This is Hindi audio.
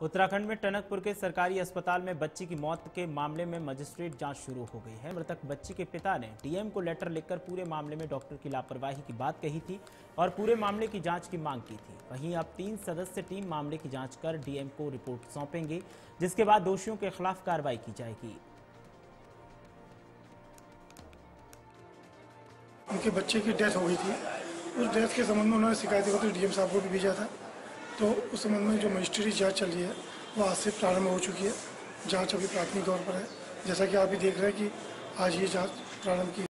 उत्तराखंड में टनकपुर के सरकारी अस्पताल में बच्ची की मौत के मामले में मजिस्ट्रेट जाँच शुरू हो गई है। मृतक बच्ची के पिता ने डीएम को लेटर लिखकर पूरे मामले में डॉक्टर की लापरवाही की बात कही थी और पूरे मामले की जाँच की मांग की थी। वहीं अब तीन सदस्य टीम मामले की जाँच कर डीएम को रिपोर्ट सौंपेंगे, जिसके बाद दोषियों के खिलाफ कार्रवाई की जाएगी। उनके बच्चे की डेथ हो गई थी। उस डेथ के संबंध में उन्होंने शिकायत पत्र डीएम साहब को भी भेजा था। तो उस संबंध में जो मजिस्ट्रेटी जाँच चल रही है, वो आज से प्रारंभ हो चुकी है। जाँच अभी प्राथमिक तौर पर है। जैसा कि आप भी देख रहे हैं कि आज ये जाँच प्रारंभ की